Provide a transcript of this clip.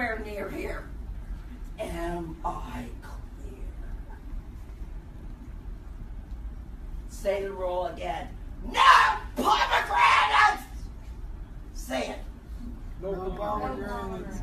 anywhere near here. Am I clear? Say the rule again. No pomegranates! Say it. No No pomegranates.